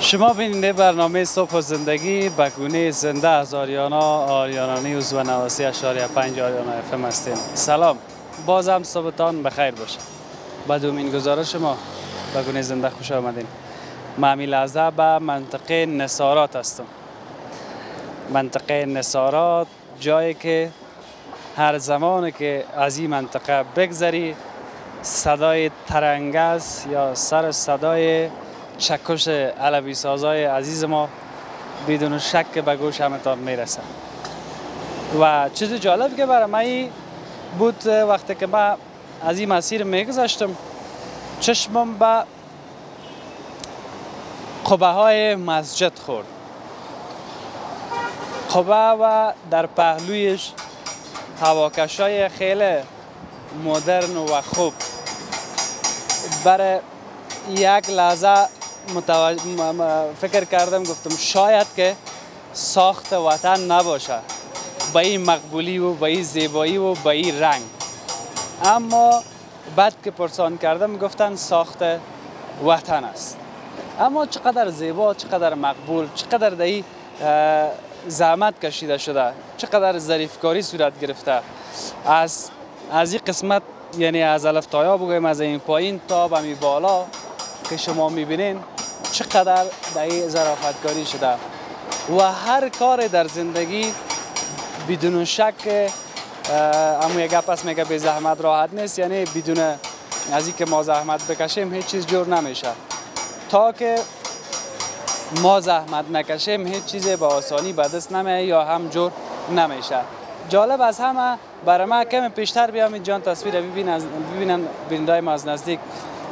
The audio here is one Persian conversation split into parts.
شما بیننده برنامه صبح و زندگی به گونه زنده از آریانا آریانانی و نواسی اشاری پنج آریانا افم هستین. سلام. بازم صبحتان بخیر باشه. با دومین گزارش شما به گونه زنده خوش آمدین. معمی لحظه به منطقه نصارات هستم. منطقه نصارات جایی که هر زمانی که از این منطقه بگذری صدای ترنگز یا سر صدای چکش علوی سازای عزیز ما بدون شک به گوش همتان می‌رسه و چیز جالب که برای من بود وقتی که من از این مسیر میگذاشتم چشمم به قبه های مسجد خورد. قبه و در پهلویش هواکش های خیلی مدرن و خوب. برای یک لحظه فکر کردم گفتم شاید که ساخت وطن نباشه. با این مقبولی و با این زیبایی و با این رنگ. اما بعد که پرسان کردم گفتن ساخت وطن است. اما چقدر زیبا چقدر مقبول چقدر دهی زحمت کشیده شده چقدر ظریفکاری صورت گرفته. از از این قسمت یعنی از الف تایا بگویم از این پایین تا به می بالا که شما می‌بینین. چقدر در ظرافتکاری شده و هر کار در زندگی بدون شک اما یک پس میگه به زحمت راحت نیست یعنی بدون از اینکه ما زحمت بکشیم هیچ چیز جور نمیشه. تا که ما زحمت نکشیم هیچ چیز با آسانی به دست نمیه یا هم جور نمیشه. جالب از همه برای ما کم پیشتر بیام جان تصویر ببینن ببینن بینندای ما از نزدیک.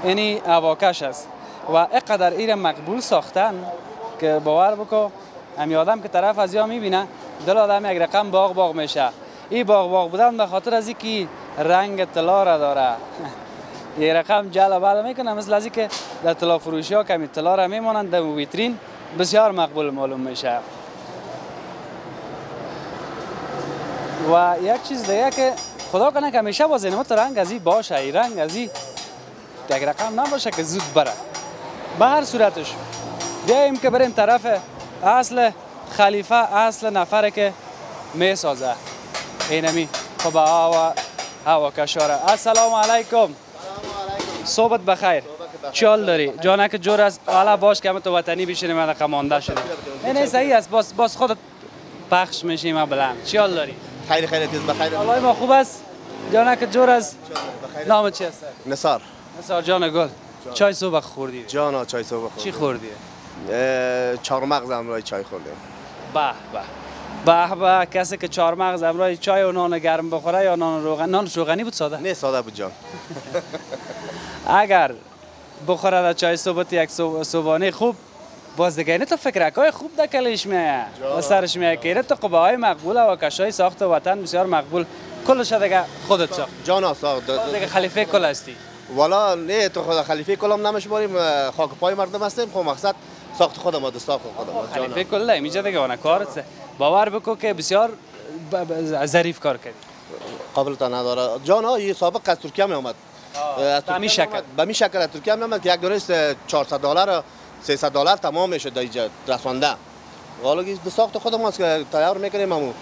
یعنی اواکش است. و اقدر ایر مقبول ساختن که باور بکو همی آدم که طرف از یا می‌بینه دل آدم یک رقم باغ باغ میشه. این باغ باغ بودن به خاطر از اینکه رنگ طلا را داره. یه رقم جلب بالا می‌کنه مثل از که در طلا فروشی ها کمی طلا را میمانند در ویترین بسیار مقبول معلوم میشه. و یک چیز دیگه که خدا کنه که همیشه با زینمت رنگ از این باشه ای رنگ از این یک رقم نباشه که زود بره. به هر صورتش. بیاییم که بریم طرف اصل خلیفه اصل نفره که می سازه. اینمی خب هوا هوا کشاره. السلام علیکم. صحبت بخیر چال داری؟ جانک جور از حالا باش که تو وطنی بشینی من قمانده شده این صحیح است. باز باز خودت پخش میشیم بلند. چال داری؟ خیلی خیلی تیز بخیر حالای ما خوب است؟ جانک جور از نام چی است؟ نصار نصار جان گل. چای صبح خوردی؟ جانا چای صبح خورد چی خوردی؟ چهار مغز امرای چای خوردیم. به به. به به. کسی که چهار مغز امرای چای و نان گرم بخوره یا نان روغن نان روغنی بود ساده؟ نه ساده بود جان. اگر بخوره در چای صبح یک صبحانه خوب باز دیگه تو فکرکای خوب در کلیش میایه و سرش میایه که تو قبه های مقبول و کشای ساخت وطن بسیار مقبول. کلش دیگه خودت ساخت. جانا ساخت. دیگه خلیفه کل هستی. والا نه تو خود خلیفه کلم نمیشماریم خاک پای مردم هستیم خب مقصد ساخت خودم و ساخت خودم خلیفه کل اینجا دیگه اون کارت باور بکو که بسیار ظریف کار کردی قابل تا نداره. جان ها یه سابق از ترکیه می اومد. به همین شکل. به همین شکل از ترکیه می اومد که یک دونه 400 دلار 300 دلار تمام میشه در اینجا رسانده حالا که ساخت خودم است که تیار می‌کنیم همون.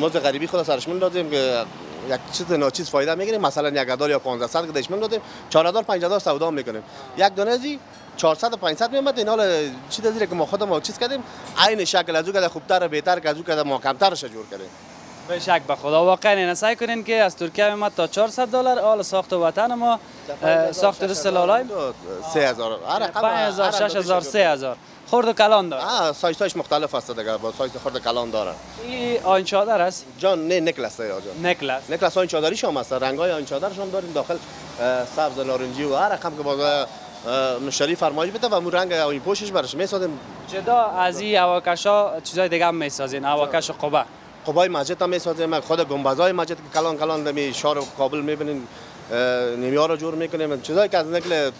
موز غریبی خود سرش من دادیم که یک چیز ناچیز فایده می‌گیریم. مثلا یک دلار یا 1500 که دشمن دادیم. 4000 5000 سودا می‌کنیم. یک دونه ازی 400 500 میومد این حال چی دیگه که ما خودمون چیز کردیم. عین شکل از او که خوبتر بهتر که از او که ما کمترش جور کردیم. به شک به خدا. واقعا این سعی کنین که از ترکیه میمد تا 400 دلار. حال ساخت وطن ما ساخت رسلالای 3000 5000 6000 3000 خرد و کلان داره. آه سایز مختلف است دیگه با سایز خرد کلان داره. این آین چادر است؟ جان نه نکلس یا جان نکلس. نکلس آین چادری شما است. رنگ های آین چادرش هم داریم داخل سبز نارنجی و هر رقم که با مشتری فرمایش بده و اون رنگ این پوشش برش می‌سازیم. جدا از این هواکشا چیزای دیگه هم می‌سازین. هواکش قبه قبای مسجد هم می‌سازیم. خود گنبدهای مسجد که کلان کلان می شهر کابل می‌بینین نیمیا رو جور می‌کنیم. چیزایی که از نکل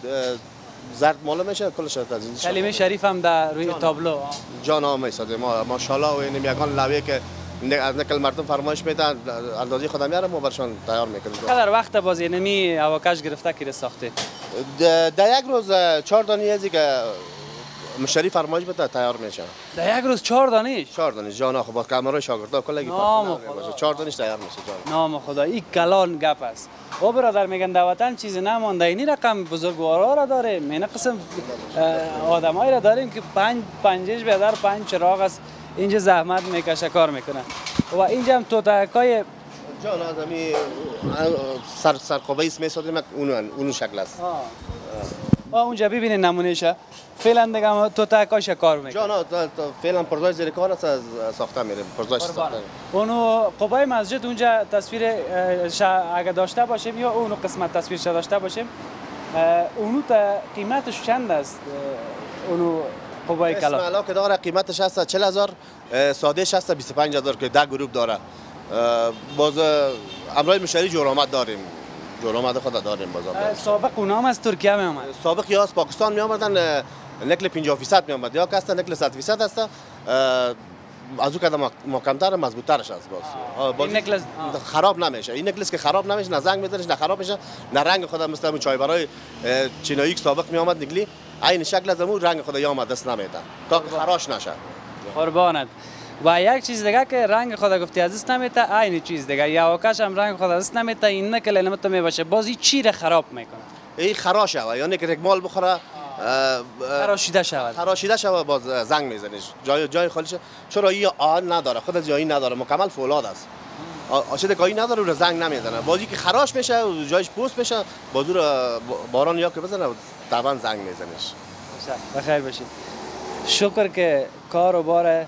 زرد مالا میشه کلش از این کلمه شریف هم در روی تابلو. جان ها می‌سازیم ما ماشاءالله و این یگان لوی که از نکل مردم فرمایش میدن اندازی خودم میاره ما برشان تیار می‌کنیم. چقدر وقت باز نمی هواکش گرفته که ساخته. در یک روز چهار دانی که مشتری فرمایش بده تیار میشه. در یک روز چهار دانش؟ چهار دانش جان خب با کامرای شاگردا کلگی نام خدا. باشه چهار دانش تیار میشه جان نام خدا این کلان گپ است. او برادر میگن در وطن چیزی نمانده اینی رقم بزرگوارا را داره. این قسم آدمایی را داریم که پنج پنجش بیادر پنج چراغ است. اینجا زحمت می‌کشه کار می‌کنه و اینجا هم توتکای جان آدمی سر سرقوبه است می‌سازیم اون اون شکل است. اونجا ببینید نمونهشه فعلا دیگه هم توتکاش کار می‌کنه جان فعلا پرزای زیر کار است از ساخته میریم. پرزایش ساخته. اونو قبای مسجد اونجا تصویر اگه داشته باشیم یا اونو قسمت تصویر داشته باشیم اونو تا قیمتش چند است؟ اونو قبای اسم کلا علا که داره قیمتش هست 40000 سادهش هست 25000 که ده گروپ داره. باز امرای مشتری جورآمد داریم. جورآمد خود داریم باز اه، سابق اونا هم از ترکیه می اومد. سابق یا از پاکستان می آمدن نکل 50 فیصد می آمد یا هست نکل 100 فیصد هست اه، از او کده محکمتر مضبوطترش است باز. باز این نکلس-. خراب نمیشه. این نکلس که خراب نمیشه نه زنگ میزنش نه خراب میشه نه رنگ خود مثل اون چای برای چینایی که سابق می آمد نکلی عین شکل از اون رنگ خود یا آمد دست نمیده تا خراش نشه. قربانت. و یک چیز دیگه که رنگ خدا گفتی از دست نمیته عین چیز دیگه. یا وکش هم رنگ خدا از نمیته این نکل علمت می باشه بازی چی را خراب می‌کنه؟ این خراشه و یعنی که یک مال بخوره خراشیده شود. خراشیده شود باز زنگ میزنیش. جای جای خالی شه چرا این آن نداره؟ خود جایی نداره. مکمل فولاد است. آشده کایی نداره رو زنگ نمی‌زنه. بازی که خراش میشه و جایش پوست میشه بازو رو باران یا که بزنه طبعا زنگ میزنیش. بخیر باشید. شکر که کار و بار اه،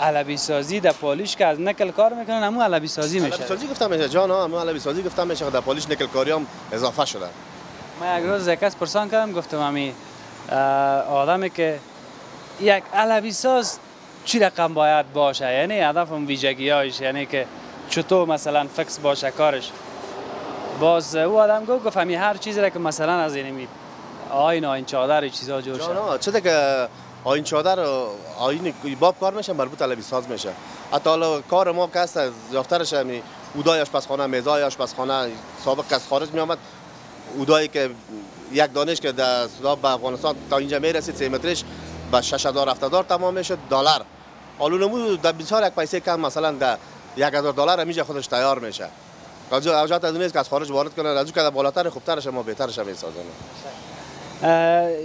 علبی سازی در پالیش که از نکل کار می‌کنن همون علبی سازی علبی میشه. سازی گفتم میشه جان ها همون علبی سازی گفتم میشه در پالیش نکل کاری هم اضافه شده. من یک روز یک کس پرسان کردم گفتم همی آدمی که یک علبی ساز چی رقم باید باشه؟ یعنی هدفم ویژگی هایش یعنی که چطور مثلا فکس باشه کارش. باز او آدم گفت گفت همی هر چیزی را که مثلا از این می آین آین چادر چیزا جور شد. چه که آین چادر آین باب کار میشه مربوط علبی ساز میشه. حتی حالا کار ما که هست یافترش همی اودای آشپزخانه میزای آشپزخانه سابق از خارج می آمد اودایی که یک دانش که در سوداب به افغانستان تا اینجا می‌رسید سه مترش به 6000 7000 تمام می‌شد دلار. حالا نمود در بسیار یک پیسه کم مثلا در 1000 دلار همیشه خودش تیار میشه. از اوجات از نیست که از خارج وارد کنن از که بالاتر خوبترش ما بهترش می‌سازن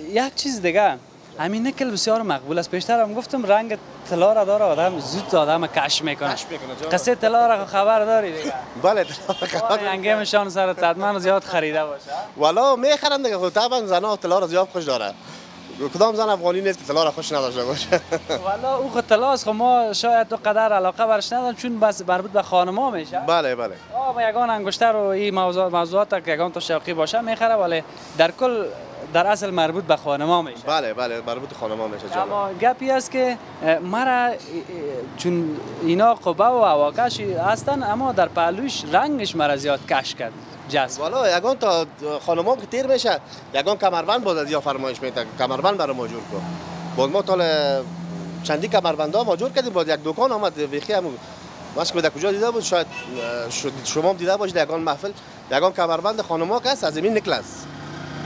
یک چیز دیگه. همین نکل بسیار مقبول است. پیشتر هم گفتم رنگ طلا را داره آدم زود آدم کش می‌کنه. کش می‌کنه،. قصه طلا را خبر داری دیگه. بله انگه شان سر تدمن زیاد خریده باشه. والا می‌خرن دیگه خب طبعا زنا طلا را زیاد خوش داره. کدام زن افغانی نیست که طلا را خوش نداشته باشه؟ والا او خود طلا است خب ما شاید تو قدر علاقه برش ندارم چون بس مربوط به خانما میشه. بله بله. آه ما یگان انگشتر و این موضوع موضوعات که یگان تو شوقی باشه می‌خره ولی در کل در اصل مربوط به خانما میشه. بله بله مربوط خانما میشه جان اما گپی است که مرا چون اینا قبه و هواکش هستن اما در پهلوش رنگش مرا زیاد کش کرد جذب. والا یگان تا خانما که تیر میشه یگان کمربند باز از یا فرمایش میده کمربند برای ما جور کن. باز ما تا چندی کمربند ها ما جور کردیم باز یک دکان آمد بیخی هم ماست که کجا دیده بود؟ شاید شما هم دیده باشید یگان محفل یگان کمربند خانما که از این نکلس.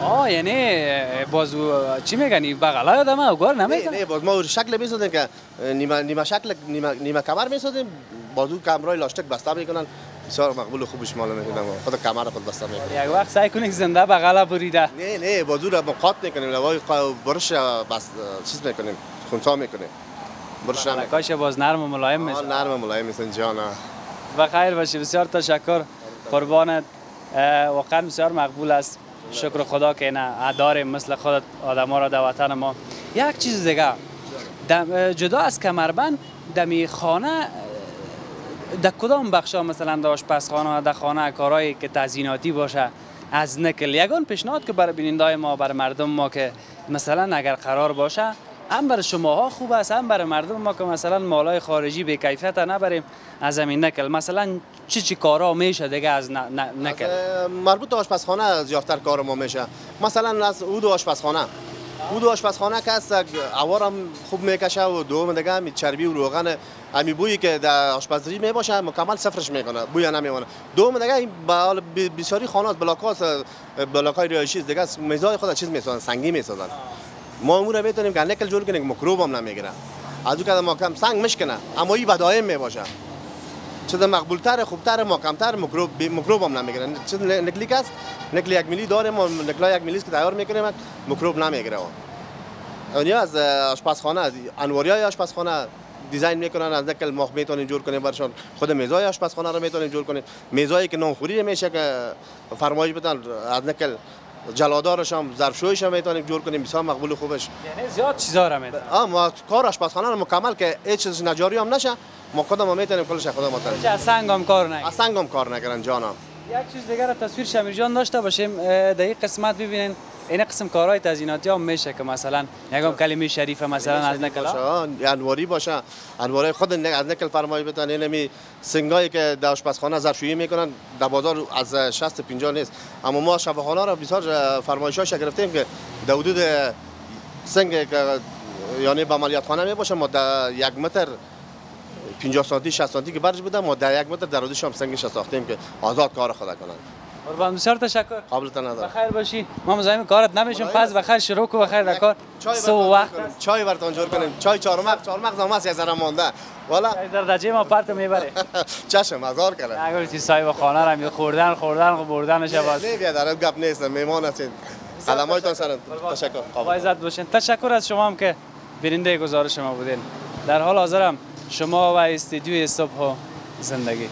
آه یعنی بازو چی میگنی بغلا یادم اوگار نه نمی‌کنه نه باز ما شکل می‌سازیم که نیمه نیمه شکل نیمه, نیمه کمر می‌سازیم بازو کمرای لاستیک بسته می‌کنن. بسیار مقبول و خوبش مال می‌کنن خود کمر خود بسته می‌کنن یک وقت سعی کنید زنده بغلا بریده. نه نه بازو را مقاط می‌کنیم لوای برش بس چیز می‌کنیم خونسا می‌کنیم. برش نمی‌کنیم. کاش باز نرم و ملایم میشه نرم ملایم میسن جانا. و خیر باشی بسیار تشکر. قربانت. واقعا بسیار مقبول است. شکر خدا که نه داریم مثل خودت آدم ها را در وطن ما. یک چیز دیگه جدا از کمربند دمی خانه در کدام بخشا مثلا در آشپزخانه در خانه کارهایی که تزییناتی باشه از نکل یگان پیشنهاد که برای بیننده ما برای مردم ما که مثلا اگر قرار باشه هم برای شماها خوب است هم برای مردم. ما که مثلا مالای خارجی به کیفیت نبریم از همین نکل. مثلا چی چی کارا میشه دیگه از ن- ن- نکل؟ از، مربوط به آشپزخانه زیادتر کار ما میشه. مثلا از اود آشپزخانه. اود و آشپزخانه که هست اوارم خوب می‌کشه و دوم دیگه همی چربی و روغن همی بویی که در آشپزی می‌باشه مکمل صفرش می‌کنه بوی نمیمونه. دوم دیگه این به حال بسیاری خانه بلاکاس بلاکای رهایشی است دیگه میزای خود چیز می‌سازن سنگی می‌سازن. ما امور می‌تونیم که نکل جور کنیم که میکروب هم نمی‌گیره. از اون که ما کم سنگ مشکنه. اما این بدایم می‌باشه. چه مقبول تر خوبتر محکمتر میکروب بی- میکروب هم نمی‌گیره. چه نکلی است. نکل یک میلی داریم ما نکلا یک میلی که تیار می‌کنیم. میکروب نمی‌گیره. اونیا از آشپزخانه از انواری های آشپزخانه دیزاین می‌کنن. از نکل مخ می‌تونیم جور کنیم برشون خود میزای آشپزخانه رو می‌تونیم جور کنیم. میزایی که نانخوری میشه که فرمایش بدن. از نکل جلادارش هم ظرفشویش هم می‌تونیم جور کنیم. بسیار مقبول خوبش. یعنی زیاد چیزا رو میده آه ما کار آشپزخانه رو مکمل که هیچ چیز نجاری هم نشه. ما خودمون می‌تونیم کلش خودمون تنظیم چه از سنگ هم کار نه از سنگ هم کار نکردن جانم. یک چیز دیگر تصویر شمیر جان داشته باشیم. در این قسمت ببینین این قسم کارهای تزییناتی هم میشه که مثلا یکم کلمه شریفه مثلا از نکلا انواری باشه. انواری خود از نکل فرمایش بدن این می سنگایی که در آشپزخانه ظرفشویی می‌کنن در بازار از 60 50 نیست. اما ما شفاخانه را بسیار فرمایشاش گرفتیم که در حدود سنگ یعنی به عملیات خانه می باشه ما در یک متر 50 سانتی 60 سانتی که برش بودم ما در یک متر در حدودش هم سنگش ساختیم که آزاد کار خود کنن قربان. بسیار تشکر. قابلت نداره بخیر باشی. ما مزاحم کارت نمیشیم. پس بخیر شروع کو بخیر در کار سو وقت. چای برتان جور کنیم. چای چهارمغز. چهارمغز هم هست یک ذره مانده. والا. در دجه ما پرت می‌بره. چشم هزار کرد اگر چیز صاحب خانه را می خوردن خوردن و بردنش باز نه بیا در گپ نیست میمان هستین علامایتان سر تشکر. عزت باشین تشکر از شما هم که بیننده گزارش ما بودین. در حال حاضرم شما و استدیوی صبح و زندگی.